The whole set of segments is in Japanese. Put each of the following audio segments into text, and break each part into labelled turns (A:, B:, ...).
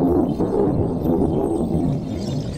A: よろしくお願いします。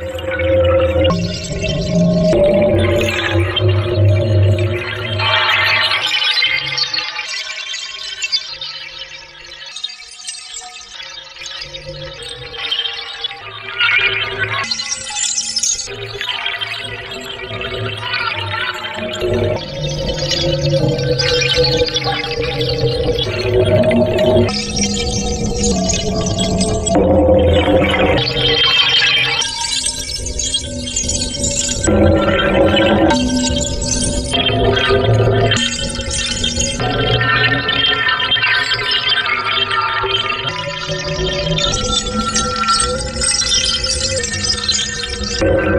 A: Thank you. Thank you.